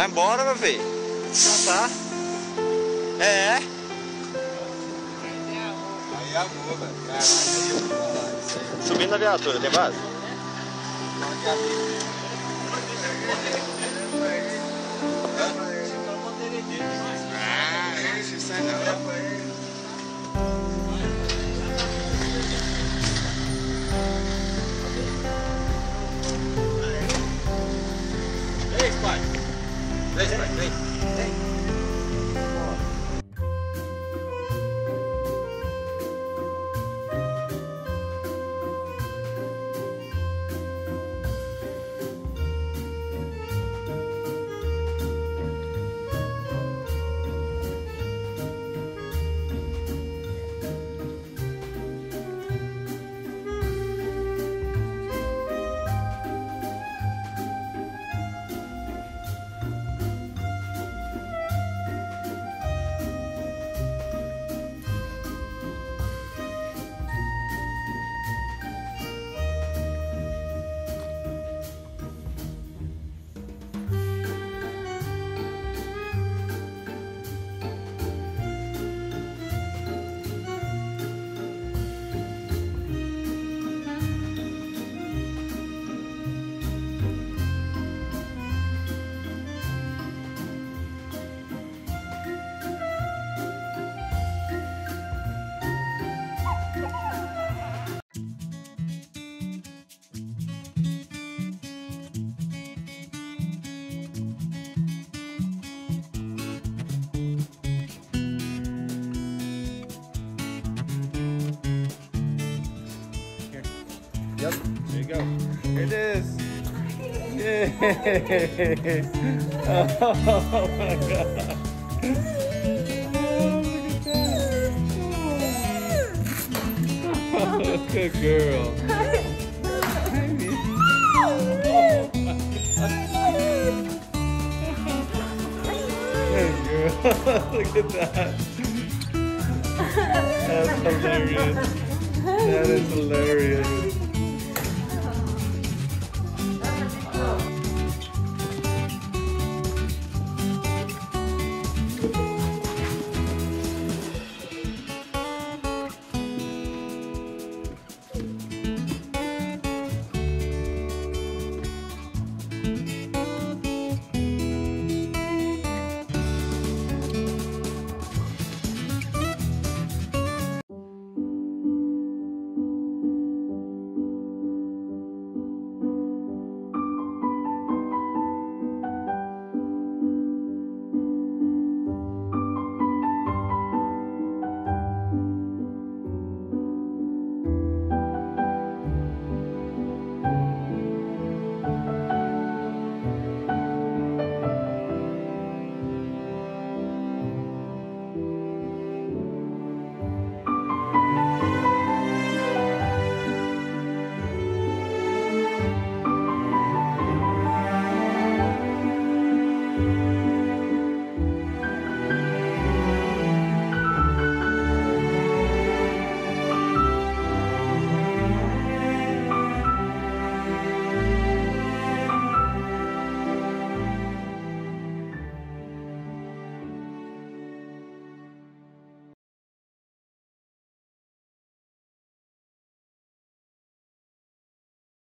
Vai embora, meu filho. Ah, tá. É. Aí é amor, velho. Caraca, aí eu vou falar. Subindo na viatura, tem base? Thank you. Yep, there you go. Here it is. Yay! Oh my god. Oh, look at that. Good girl. Good girl. Look at that. That's hilarious. That is hilarious.